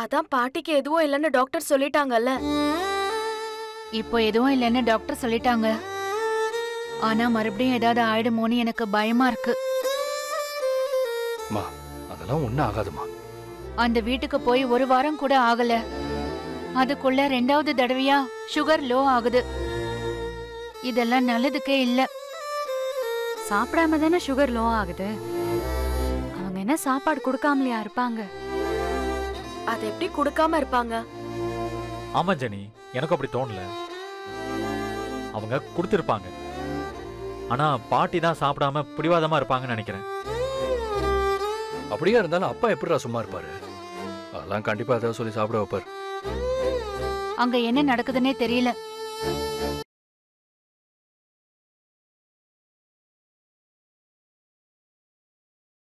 அதான் பாட்டிக்கு எதுவும் இல்லைன்னு டாக்டர் சொல்லிட்டாங்கல்ல. இப்போ எதுவும் இல்லைன்னு டாக்டர் சொல்லிட்டாங்க. ஆனா மறுபடியும் ஏதாவது ஆயிடுமோன்னு எனக்கு பயமா இருக்கு. மா அதெல்லாம் ஒன்றும் ஆகாதுமா. அந்த வீட்டுக்கு போய் ஒரு வாரம் கூட ஆகல. அதுக்குள்ள ரெண்டாவது தடவையா சுகர் லோ ஆகுது. இதெல்லாம் நல்லதுக்கே இல்ல. சாப்பிடாம தானே சுகர் லோ ஆகுது? அவங்க என்ன சாப்பாடு கொடுக்காமலையா இருப்பாங்க? அது எப்படி கொடுக்காம இருப்பாங்க? ஆமா ஜெனி. எனக்கு அப்படி தோணல. அவங்க கொடுத்துருப்பாங்க. ஆனா பாட்டி தான் சாப்பிடாம பிடிவாதமா இருப்பாங்கன்னு நினைக்கிறேன். அப்படியே இருந்தாலும் அப்பா எப்படிடா சும்மா இருப்பாரு? அதெல்லாம் கண்டிப்பா ஏதாவது சொல்லி சாப்பிட வைப்பார். அங்க என்ன நடக்குதுன்னே தெரியல.